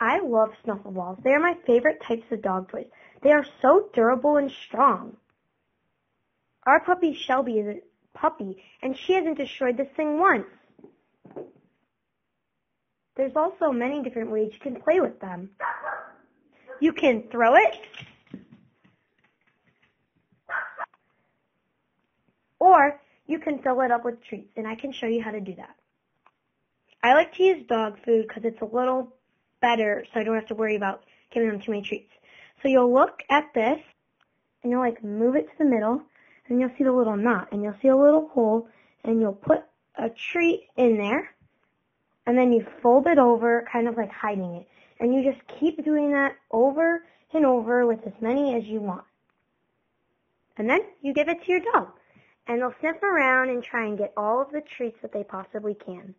I love snuffle balls. They are my favorite types of dog toys. They are so durable and strong. Our puppy Shelby is a puppy, and she hasn't destroyed this thing once. There's also many different ways you can play with them. You can throw it, or you can fill it up with treats, and I can show you how to do that. I like to use dog food because it's a little better so I don't have to worry about giving them too many treats. So you'll look at this and you'll like move it to the middle and you'll see the little knot and you'll see a little hole and you'll put a treat in there and then you fold it over kind of like hiding it and you just keep doing that over and over with as many as you want. And then you give it to your dog and they'll sniff around and try and get all of the treats that they possibly can.